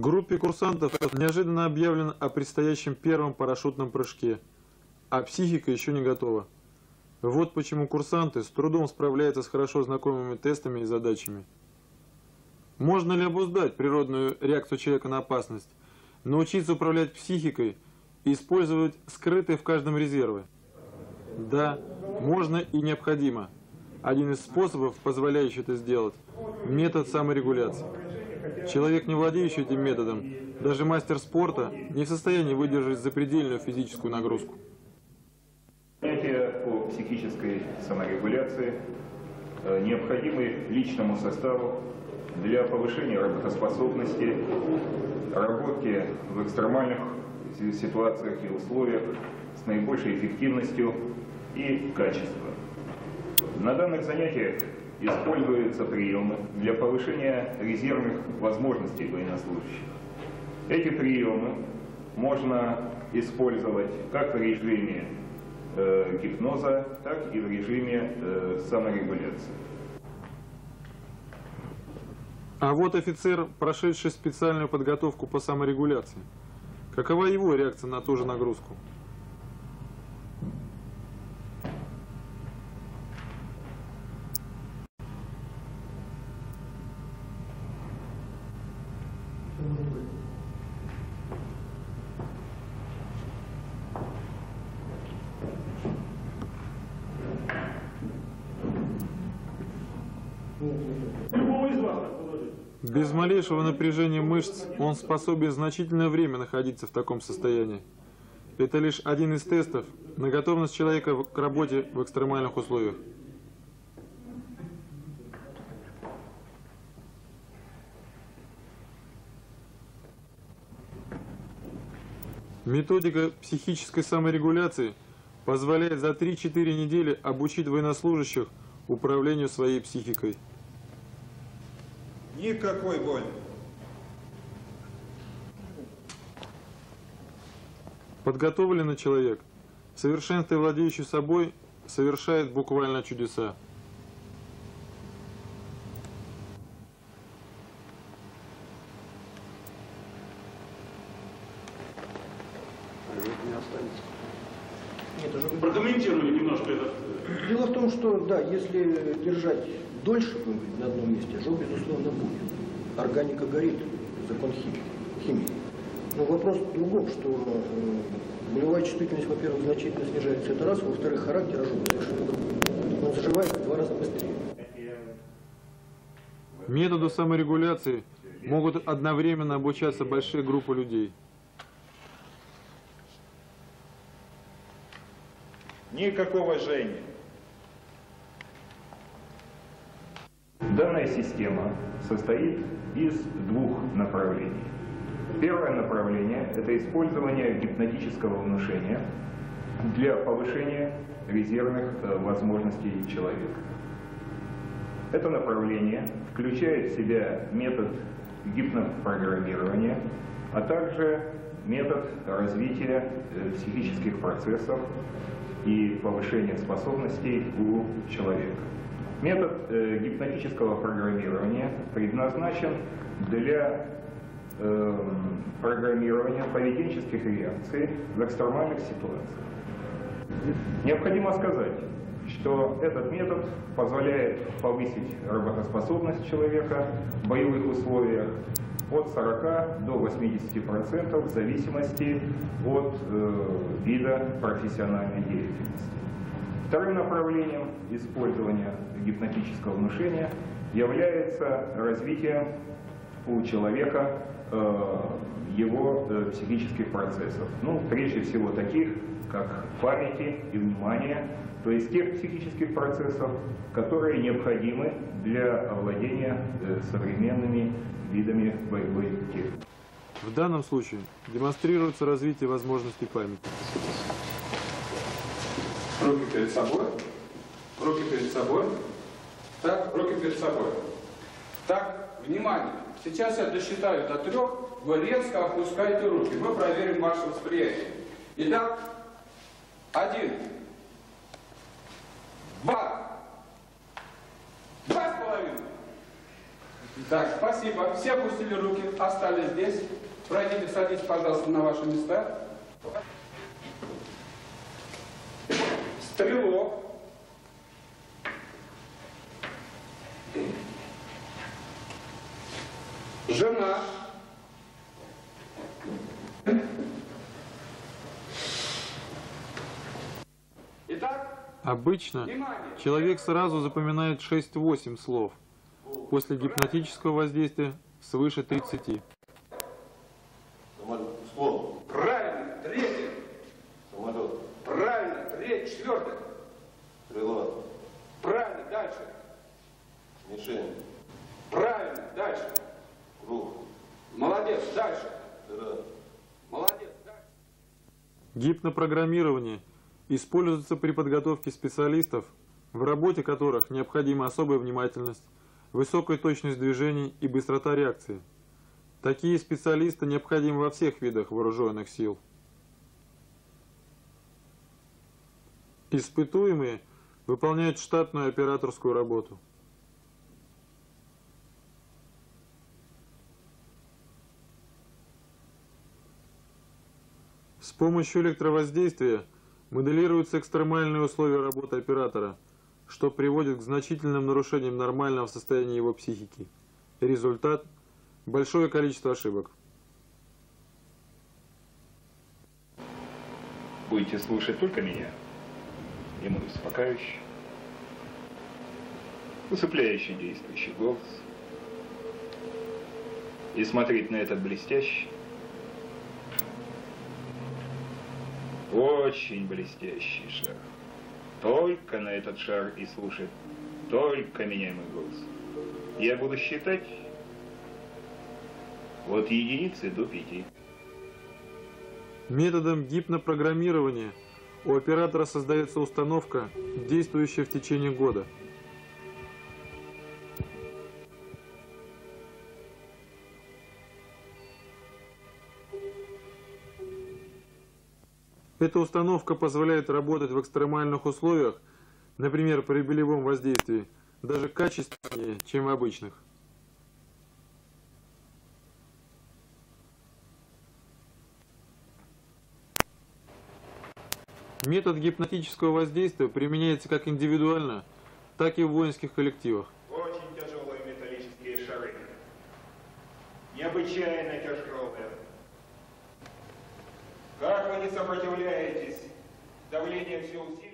Группе курсантов неожиданно объявлено о предстоящем первом парашютном прыжке, а психика еще не готова. Вот почему курсанты с трудом справляются с хорошо знакомыми тестами и задачами. Можно ли обуздать природную реакцию человека на опасность, научиться управлять психикой и использовать скрытые в каждом резервы? Да, можно и необходимо. Один из способов, позволяющий это сделать – метод саморегуляции. Человек, не владеющий этим методом, даже мастер спорта, не в состоянии выдержать запредельную физическую нагрузку. Понятия по психической саморегуляции э, необходимы личному составу для повышения работоспособности, работки в экстремальных ситуациях и условиях с наибольшей эффективностью и качеством. На данных занятиях используются приемы для повышения резервных возможностей военнослужащих. Эти приемы можно использовать как в режиме э, гипноза, так и в режиме э, саморегуляции. А вот офицер, прошедший специальную подготовку по саморегуляции. Какова его реакция на ту же нагрузку? Любого из вас так положить. Без малейшего напряжения мышц он способен значительное время находиться в таком состоянии. Это лишь один из тестов на готовность человека к работе в экстремальных условиях. Методика психической саморегуляции позволяет за 3-4 недели обучить военнослужащих управлению своей психикой. Никакой боли. Подготовленный человек, в владеющий собой, совершает буквально чудеса. Дело в том, что, да, если держать дольше на одном месте, жог, безусловно, будет. Органика горит, закон химии. химии. Но вопрос в другом, что э, болевая чувствительность, во-первых, значительно снижается, это раз, во-вторых, характер ожога совершенно другой. Он заживает в два раза быстрее. Методу саморегуляции могут одновременно обучаться большие группы людей. Никакого жжения. Данная система состоит из двух направлений. Первое направление – это использование гипнотического внушения для повышения резервных э, возможностей человека. Это направление включает в себя метод гипнопрограммирования, а также метод развития э, психических процессов и повышения способностей у человека. Метод э, гипнотического программирования предназначен для э, программирования поведенческих реакций в экстремальных ситуациях. Необходимо сказать, что этот метод позволяет повысить работоспособность человека в боевых условиях от 40 до 80% в зависимости от э, вида профессиональной деятельности. Вторым направлением использования гипнотического внушения является развитие у человека э, его э, психических процессов. Ну, прежде всего таких, как памяти и внимания, то есть тех психических процессов, которые необходимы для овладения э, современными видами боевой техники. В данном случае демонстрируется развитие возможностей памяти. Руки перед собой. Руки перед собой. Так, руки перед собой. Так, внимание. Сейчас я досчитаю до трех. Вы резко опускаете руки. Мы проверим ваше восприятие. Итак, один. Два. Два с половиной. Так, спасибо. Все опустили руки, остались здесь. Пройдите, садитесь, пожалуйста, на ваши места. Стрелок. Жена. Итак, Обычно человек сразу запоминает 6-8 слов. После гипнотического воздействия свыше 30. Самолет. Склон. Правильно. Четвертый. Стрела. Правильно. Дальше. Мишень. Правильно. Дальше. Круг. Молодец. Дальше. Дыра. Молодец. Дальше. Гипнопрограммирование используется при подготовке специалистов, в работе которых необходима особая внимательность, высокая точность движений и быстрота реакции. Такие специалисты необходимы во всех видах вооруженных сил. Испытуемые выполняют штатную операторскую работу. С помощью электровоздействия моделируются экстремальные условия работы оператора, что приводит к значительным нарушениям нормального состояния его психики. Результат – большое количество ошибок. Будете слушать только меня. Мой успокаивающий, усыпляющий действующий голос. И смотреть на этот блестящий, очень блестящий шар. Только на этот шар и слушать только меня и мой голос. Я буду считать от единицы до пяти. Методом гипнопрограммирования у оператора создается установка, действующая в течение года. Эта установка позволяет работать в экстремальных условиях, например, при болевом воздействии, даже качественнее, чем обычных. Метод гипнотического воздействия применяется как индивидуально, так и в воинских коллективах. Очень тяжелые металлические шары. Необычайно тяжелые. Как вы не сопротивляетесь? Давление все усиливается.